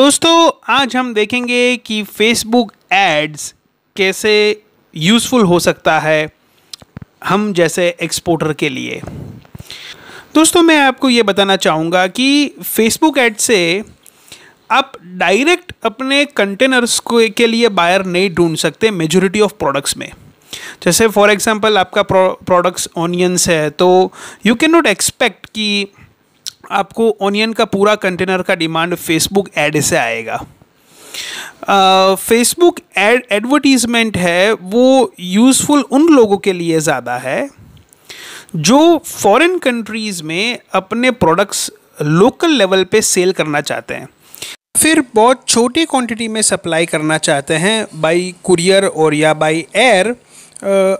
दोस्तों, आज हम देखेंगे कि फेसबुक एड्स कैसे यूज़फुल हो सकता है हम जैसे एक्सपोर्टर के लिए। दोस्तों, मैं आपको ये बताना चाहूँगा कि फेसबुक एड से आप डायरेक्ट अपने कंटेनर्स को के लिए बायर नहीं ढूंढ सकते मेजोरिटी ऑफ़ प्रोडक्ट्स में। जैसे फॉर एग्जांपल आपका प्रोडक्ट्स ऑनियंस है तो यू कैन नॉट एक्सपेक्ट कि आपको ऑनियन का पूरा कंटेनर का डिमांड फेसबुक एड से आएगा। फेसबुक एड एडवर्टीज़मेंट है, वो यूज़फुल उन लोगों के लिए ज़्यादा है, जो फॉरेन कंट्रीज़ में अपने प्रोडक्ट्स लोकल लेवल पे सेल करना चाहते हैं। फिर बहुत छोटी क्वांटिटी में सप्लाई करना चाहते हैं बाई कुरियर और या बाई एयर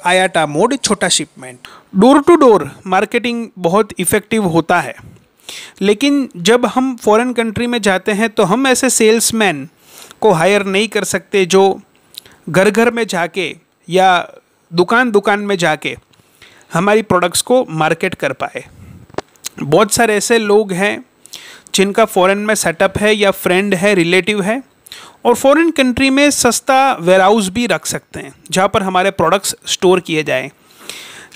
आयाटा मोड छोटा shipment door to door marketing बहुत इफ़ेक्टिव होता है। लेकिन जब हम फॉरेन कंट्री में जाते हैं तो हम ऐसे सेल्समैन को हायर नहीं कर सकते जो घर घर में जाके या दुकान दुकान में जाके हमारी प्रोडक्ट्स को मार्केट कर पाए। बहुत सारे ऐसे लोग हैं जिनका फॉरेन में सेटअप है या फ्रेंड है रिलेटिव है, और फॉरेन कंट्री में सस्ता वेयरहाउस भी रख सकते हैं, जहाँ पर हमारे प्रोडक्ट्स स्टोर किए जाएँ।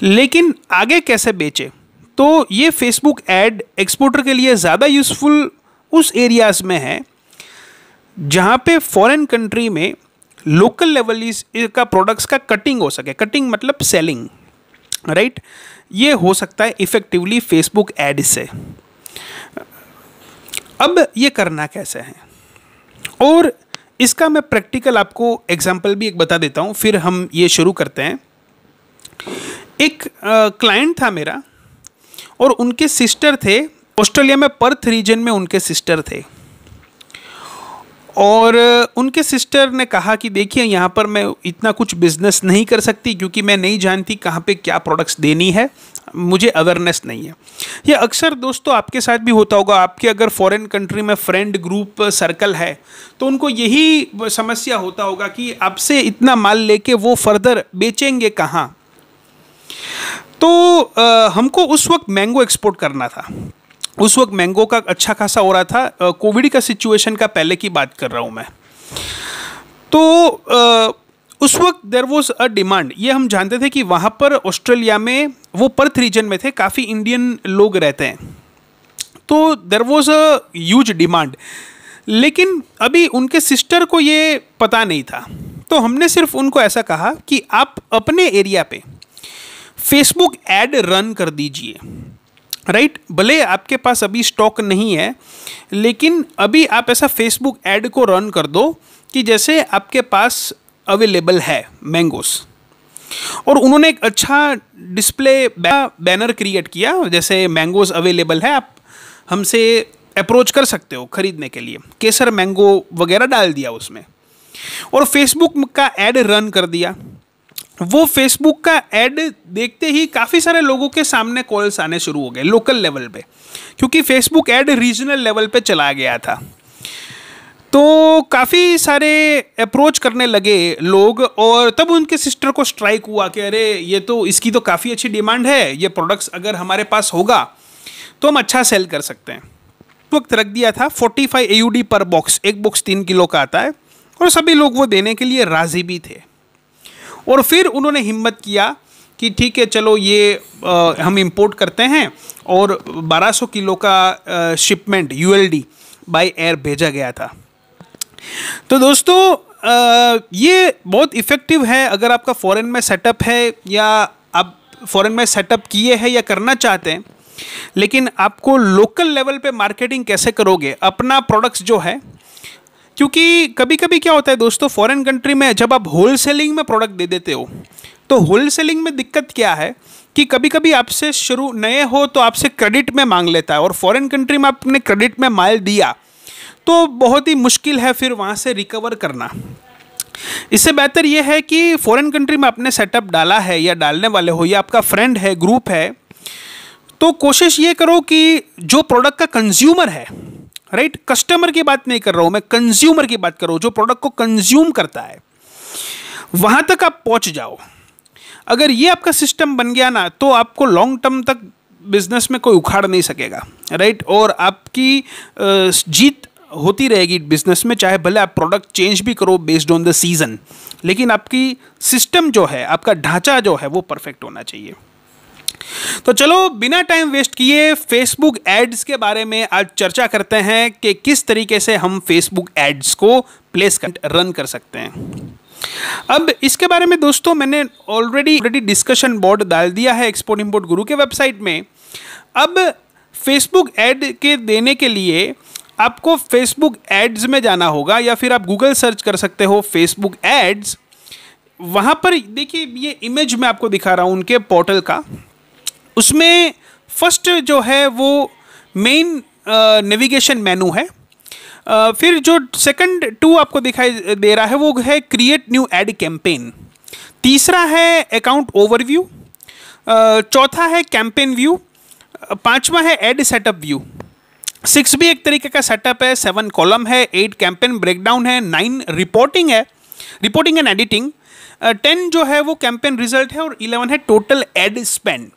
लेकिन आगे कैसे बेचें? तो ये फेसबुक एड एक्सपोर्टर के लिए ज़्यादा यूज़फुल उस एरियाज़ में है, जहाँ पे फॉरेन कंट्री में लोकल लेवल का प्रोडक्ट्स का कटिंग हो सके। कटिंग मतलब सेलिंग राइट ये हो सकता है इफ़ेक्टिवली फेसबुक एड से। अब ये करना कैसे है? और इसका मैं प्रैक्टिकल आपको एग्जांपल भी एक बता देता हूँ, फिर हम ये शुरू करते हैं। एक क्लाइंट था मेरा और उनके सिस्टर थे। ऑस्ट्रेलिया में पर्थ रीजन में उनके सिस्टर थे। और उनके सिस्टर ने कहा कि देखिए, यहाँ पर मैं इतना कुछ बिज़नेस नहीं कर सकती क्योंकि मैं नहीं जानती कहाँ पे क्या प्रोडक्ट्स देनी है। मुझे अवेयरनेस नहीं है। ये अक्सर दोस्तों आपके साथ भी होता होगा। आपके अगर फॉरेन कंट्री में फ्रेंड ग्रुप सर्कल है तो उनको यही समस्या होता होगा कि आपसे इतना माल लेके वो फर्दर बेचेंगे कहाँ? तो आ, हमको उस वक्त मैंगो एक्सपोर्ट करना था। उस वक्त मैंगो का अच्छा खासा हो रहा था। कोविड का सिचुएशन का पहले की बात कर रहा हूँ मैं। तो आ, उस वक्त देर वॉज़ अ डिमांड ये हम जानते थे कि वहाँ पर ऑस्ट्रेलिया में वो पर्थ रीजन में थे। काफ़ी इंडियन लोग रहते हैं। तो there was a huge demand लेकिन अभी उनके सिस्टर को ये पता नहीं था। तो हमने सिर्फ़ उनको ऐसा कहा कि आप अपने एरिया पे फेसबुक ऐड रन कर दीजिए। Right right? भले आपके पास अभी स्टॉक नहीं है, लेकिन अभी आप ऐसा फेसबुक ऐड को रन कर दो कि जैसे आपके पास अवेलेबल है मैंगोस और उन्होंने एक अच्छा डिस्प्ले बैनर क्रिएट किया, जैसे मैंगोज अवेलेबल है, आप हमसे अप्रोच कर सकते हो खरीदने के लिए। केसर मैंगो वगैरह डाल दिया उसमें। और फेसबुक का ऐड रन कर दिया। वो फेसबुक का एड देखते ही काफ़ी सारे लोगों के सामने कॉल्स आने शुरू हो गए लोकल लेवल पे। क्योंकि फेसबुक एड रीजनल लेवल पे चला गया था। तो काफ़ी सारे अप्रोच करने लगे लोग और तब उनके सिस्टर को स्ट्राइक हुआ कि अरे, ये तो इसकी तो काफ़ी अच्छी डिमांड है, ये प्रोडक्ट्स अगर हमारे पास होगा तो हम अच्छा सेल कर सकते हैं। वक्त रख दिया था 45 फाइव पर बॉक्स एक बॉक्स तीन किलो का आता है और सभी लोग वो देने के लिए राज़ी भी थे। और फिर उन्होंने हिम्मत किया कि ठीक है चलो ये आ, हम इंपोर्ट करते हैं और 1200 किलो का शिपमेंट यूएलडी बाय एयर भेजा गया था। तो दोस्तों आ, ये बहुत इफ़ेक्टिव है। अगर आपका फॉरेन में सेटअप है या आप फॉरेन में सेटअप किए हैं या करना चाहते हैं लेकिन आपको लोकल लेवल पे मार्केटिंग कैसे करोगे अपना प्रोडक्ट्स जो है क्योंकि कभी कभी क्या होता है दोस्तों फॉरेन कंट्री में जब आप होल सेलिंग में प्रोडक्ट दे देते हो तो होल सेलिंग में दिक्कत क्या है कि कभी कभी आपसे शुरू नए हो तो आपसे क्रेडिट में मांग लेता है और फॉरेन कंट्री में आपने क्रेडिट में माल दिया तो बहुत ही मुश्किल है फिर वहाँ से रिकवर करना। इससे बेहतर यह है कि फॉरेन कंट्री में आपने सेटअप डाला है या डालने वाले हो या आपका फ्रेंड है ग्रुप है तो कोशिश ये करो कि जो प्रोडक्ट का कंज्यूमर है राइट कस्टमर की बात नहीं कर रहा हूँ, मैं कंज्यूमर की बात कर रहा हूँ, जो प्रोडक्ट को कंज्यूम करता है। वहाँ तक आप पहुँच जाओ। अगर ये आपका सिस्टम बन गया ना तो आपको लॉन्ग टर्म तक बिज़नेस में कोई उखाड़ नहीं सकेगा। राइट और आपकी जीत होती रहेगी बिज़नेस में, चाहे भले आप प्रोडक्ट चेंज भी करो बेस्ड ऑन द सीज़न लेकिन आपकी सिस्टम जो है, आपका ढांचा जो है, वो परफेक्ट होना चाहिए। तो चलो, बिना टाइम वेस्ट किए फेसबुक एड्स के बारे में आज चर्चा करते हैं कि किस तरीके से हम फेसबुक एड्स को प्लेस कर रन कर सकते हैं। अब इसके बारे में दोस्तों, मैंने ऑलरेडी ऑलरेडी डिस्कशन बोर्ड डाल दिया है एक्सपोर्ट इम्पोर्ट गुरु के वेबसाइट में। अब फेसबुक एड के देने के लिए आपको फेसबुक एड्स में जाना होगा या फिर आप गूगल सर्च कर सकते हो फेसबुक एड्स वहाँ पर देखिए, ये इमेज मैं आपको दिखा रहा हूँ उनके पोर्टल का। उसमें फ़र्स्ट जो है वो मेन नेविगेशन मेनू है। uh, फिर जो सेकंड टू आपको दिखाई दे रहा है वो है क्रिएट न्यू एड कैंपेन तीसरा है अकाउंट ओवरव्यू चौथा है कैंपेन व्यू पांचवा है एड सेटअप व्यू सिक्स भी एक तरीके का सेटअप है सेवन कॉलम है एट कैंपेन ब्रेकडाउन है नाइन रिपोर्टिंग है। रिपोर्टिंग एंड एडिटिंग टेन जो है वो कैंपेन रिज़ल्ट है और इलेवन है टोटल एड स्पेंड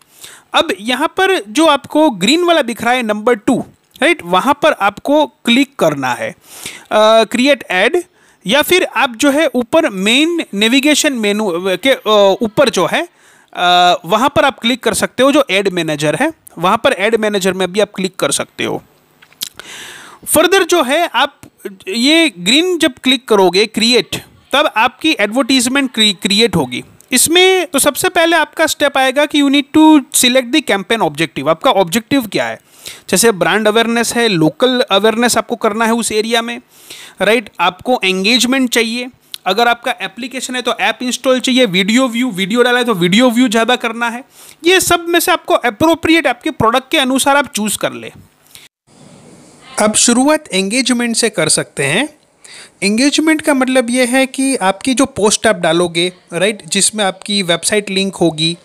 अब यहाँ पर जो आपको ग्रीन वाला दिख रहा है नंबर टू राइट वहाँ पर आपको क्लिक करना है। क्रिएट एड या फिर आप जो है ऊपर मेन नेविगेशन मेनू के ऊपर जो है वहाँ पर आप क्लिक कर सकते हो, जो एड मैनेजर है। वहाँ पर एड मैनेजर में भी आप क्लिक कर सकते हो। फर्दर जो है, आप ये ग्रीन जब क्लिक करोगे क्रिएट तब आपकी एडवर्टीजमेंट क्रिएट होगी। इसमें तो सबसे पहले आपका स्टेप आएगा कि you need to select the campaign objective आपका ऑब्जेक्टिव क्या है? जैसे ब्रांड अवेयरनेस है लोकल अवेयरनेस आपको करना है उस एरिया में राइट right? आपको एंगेजमेंट चाहिए। अगर आपका एप्लीकेशन है तो ऐप इंस्टॉल चाहिए वीडियो व्यू वीडियो डाला है तो वीडियो व्यू ज़्यादा करना है। ये सब में से आपको अप्रोप्रिएट आपके प्रोडक्ट के अनुसार आप चूज़ कर ले। अब शुरुआत एंगेजमेंट से कर सकते हैं। एंगेजमेंट का मतलब ये है कि आपकी जो पोस्ट आप डालोगे राइट जिसमें आपकी वेबसाइट लिंक होगी,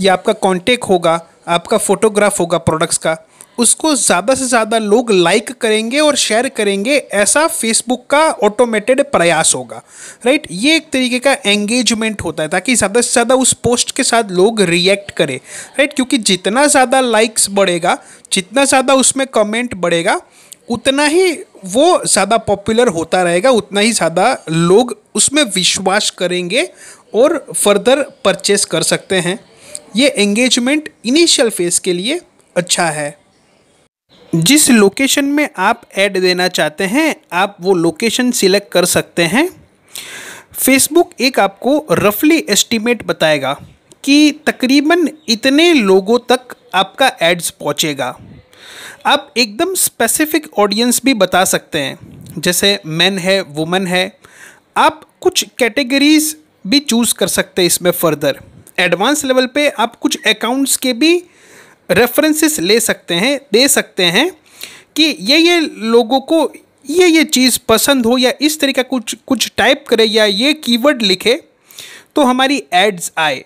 या आपका कॉन्टेक्ट होगा, आपका फोटोग्राफ होगा प्रोडक्ट्स का, उसको ज़्यादा से ज़्यादा लोग लाइक करेंगे और शेयर करेंगे, ऐसा फेसबुक का ऑटोमेटेड प्रयास होगा राइट ये एक तरीके का एंगेजमेंट होता है, ताकि ज़्यादा से ज़्यादा उस पोस्ट के साथ लोग रिएक्ट करें राइट क्योंकि जितना ज़्यादा लाइक्स बढ़ेगा, जितना ज़्यादा उसमें कमेंट बढ़ेगा, उतना ही वो ज़्यादा पॉपुलर होता रहेगा, उतना ही ज़्यादा लोग उसमें विश्वास करेंगे और फर्दर परचेस कर सकते हैं। ये एंगेजमेंट इनिशियल फ़ेज़ के लिए अच्छा है। जिस लोकेशन में आप ऐड देना चाहते हैं, आप वो लोकेशन सिलेक्ट कर सकते हैं। फेसबुक एक आपको रफली एस्टिमेट बताएगा कि तकरीबन इतने लोगों तक आपका एड्स पहुंचेगा। आप एकदम स्पेसिफिक ऑडियंस भी बता सकते हैं। जैसे मैन है वुमेन है। आप कुछ कैटेगरीज भी चूज़ कर सकते हैं इसमें फर्दर एडवांस लेवल पे आप कुछ अकाउंट्स के भी रेफरेंसेस ले सकते हैं, दे सकते हैं कि ये ये लोगों को ये ये चीज़ पसंद हो या इस तरीके कुछ कुछ टाइप करे या ये कीवर्ड लिखे तो हमारी एड्स आए।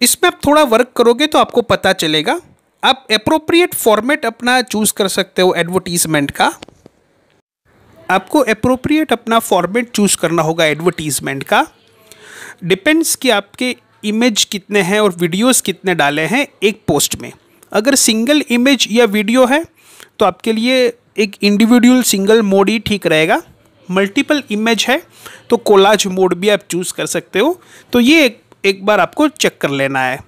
इसमें आप थोड़ा वर्क करोगे तो आपको पता चलेगा। आप अप्रोप्रिएट फॉर्मेट अपना चूज़ कर सकते हो एडवर्टीजमेंट का। आपको अप्रोप्रिएट अपना फॉर्मेट चूज़ करना होगा एडवर्टीजमेंट का। डिपेंड्स कि आपके इमेज कितने हैं और वीडियोस कितने डाले हैं एक पोस्ट में। अगर सिंगल इमेज या वीडियो है तो आपके लिए एक इंडिविजुअल सिंगल मोड ही ठीक रहेगा। मल्टीपल इमेज है तो कोलाज मोड भी आप चूज़ कर सकते हो। तो ये एक, एक बार आपको चेक कर लेना है।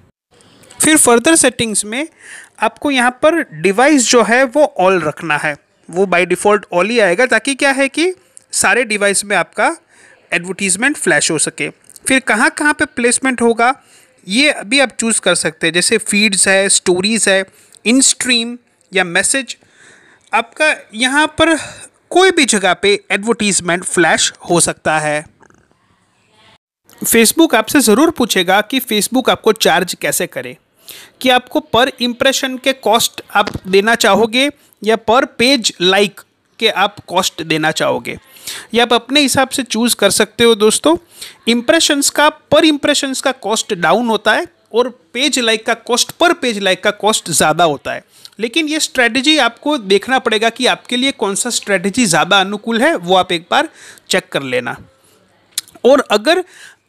फिर फर्दर सेटिंग्स में आपको यहाँ पर डिवाइस जो है वो ऑल रखना है। वो बाय डिफ़ॉल्ट ऑल ही आएगा ताकि क्या है कि सारे डिवाइस में आपका एडवर्टीज़मेंट फ्लैश हो सके। फिर कहाँ कहाँ पे प्लेसमेंट होगा, ये अभी आप चूज़ कर सकते हैं। जैसे फीड्स है स्टोरीज़ है इन स्ट्रीम या मैसेज आपका यहाँ पर कोई भी जगह पे एडवर्टीजमेंट फ्लैश हो सकता है। फेसबुक आपसे ज़रूर पूछेगा कि फेसबुक आपको चार्ज कैसे करे। कि आपको पर इम्प्रेशन के कॉस्ट आप देना चाहोगे या पर पेज लाइक के आप कॉस्ट देना चाहोगे। ये आप अपने हिसाब से चूज़ कर सकते हो दोस्तों। इम्प्रेशंस का पर इम्प्रेशंस का कॉस्ट डाउन होता है और पेज लाइक का कॉस्ट पर पेज लाइक का कॉस्ट ज़्यादा होता है। लेकिन ये स्ट्रेटजी आपको देखना पड़ेगा कि आपके लिए कौन सा स्ट्रेटजी ज़्यादा अनुकूल है, वो आप एक बार चेक कर लेना। और अगर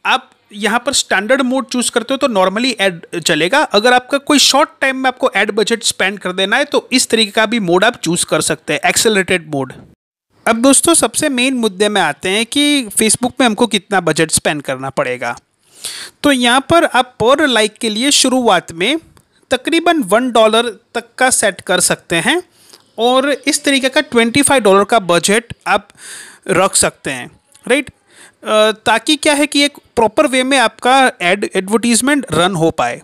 आप यहाँ पर स्टैंडर्ड मोड चूज़ करते हो तो नॉर्मली एड चलेगा। अगर आपका कोई शॉर्ट टाइम में आपको एड बजट स्पेंड कर देना है तो इस तरीके का भी मोड आप चूज़ कर सकते हैं एक्सेलरेटेड मोड अब दोस्तों, सबसे मेन मुद्दे में आते हैं कि फेसबुक में हमको कितना बजट स्पेंड करना पड़ेगा। तो यहाँ पर आप पर लाइक के लिए शुरुआत में तकरीबन वन डॉलर तक का सेट कर सकते हैं और इस तरीके का ट्वेंटी फाइव डॉलर का बजट आप रख सकते हैं राइट ताकि क्या है कि एक प्रॉपर वे में आपका एड एडवर्टीज़मेंट रन हो पाए।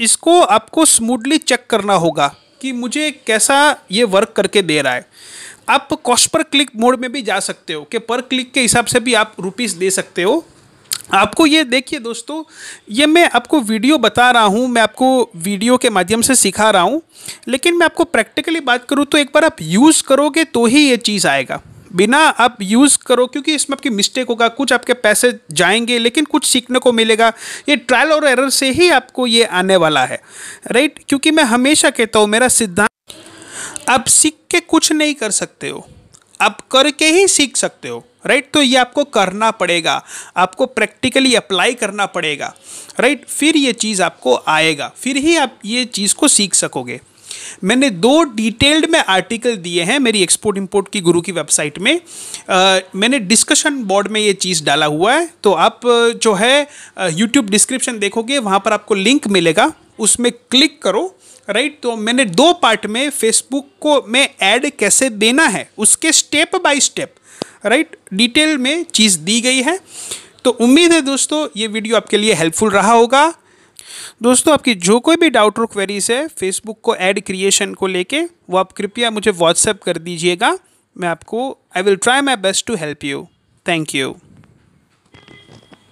इसको आपको स्मूथली चेक करना होगा कि मुझे कैसा ये वर्क करके दे रहा है। आप कॉस्ट पर क्लिक मोड में भी जा सकते हो कि पर क्लिक के हिसाब से भी आप रुपीस दे सकते हो। आपको ये देखिए दोस्तों, ये मैं आपको वीडियो बता रहा हूँ, मैं आपको वीडियो के माध्यम से सिखा रहा हूँ। लेकिन मैं आपको प्रैक्टिकली बात करूँ तो एक बार आप यूज़ करोगे तो ही ये चीज़ आएगा। बिना आप यूज़ करो, क्योंकि इसमें आपकी मिस्टेक होगा, कुछ आपके पैसे जाएँगे, लेकिन कुछ सीखने को मिलेगा। ये ट्रायल और एरर से ही आपको ये आने वाला है राइट क्योंकि मैं हमेशा कहता हूँ, मेरा सिद्धांत, आप सीख के कुछ नहीं कर सकते हो। आप करके ही सीख सकते हो राइट तो ये आपको करना पड़ेगा, आपको प्रैक्टिकली अप्लाई करना पड़ेगा राइट फिर ये चीज़ आपको आएगा, फिर ही आप ये चीज़ को सीख सकोगे। मैंने दो डिटेल्ड में आर्टिकल दिए हैं मेरी एक्सपोर्ट इंपोर्ट की गुरु की वेबसाइट में। आ, मैंने डिस्कशन बोर्ड में ये चीज़ डाला हुआ है। तो आप जो है यूट्यूब डिस्क्रिप्शन देखोगे वहाँ पर आपको लिंक मिलेगा। उसमें क्लिक करो राइट right? तो मैंने दो पार्ट में फेसबुक को में ऐड कैसे देना है उसके step by step right detail में चीज़ दी गई है। तो उम्मीद है दोस्तों ये वीडियो आपके लिए हेल्पफुल रहा होगा। दोस्तों, आपकी जो कोई भी डाउट और क्वेरीज है फेसबुक को एड क्रिएशन को लेके, वो आप कृपया मुझे व्हाट्सएप कर दीजिएगा। मैं आपको I will try my best to help you thank you